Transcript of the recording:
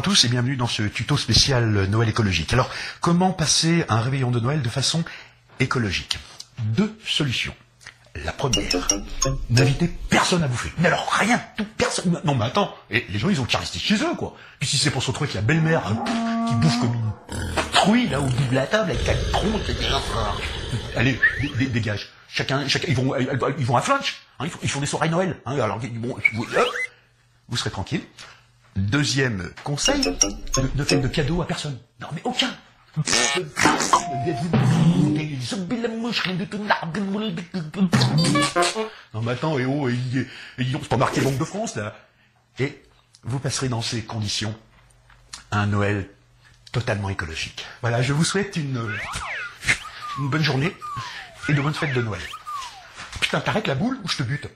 tous et bienvenue dans ce tuto spécial Noël écologique. Alors, comment passer un réveillon de Noël de façon écologique? Deux solutions. La première, n'inviter personne à bouffer. Mais alors rien, tout, personne. Non mais attends, et les gens ils ont rester chez eux quoi. Puis si c'est pour se retrouver avec la belle-mère hein, qui bouffe comme une truie là au bout de la table avec la tronche, allez, dégage. Chacun, ils vont, ils vont à flunch. Hein, ils, font, des soirées Noël. Hein, alors bon, vous serez tranquille. Deuxième conseil, ne, faites de cadeaux à personne. Non mais aucun. Non mais attends, et oh, et, c'est pas marqué Banque de France là. Et vous passerez dans ces conditions un Noël totalement écologique. Voilà, je vous souhaite une, une bonne journée et de bonnes fêtes de Noël. Putain, t'arrêtes la boule ou je te bute?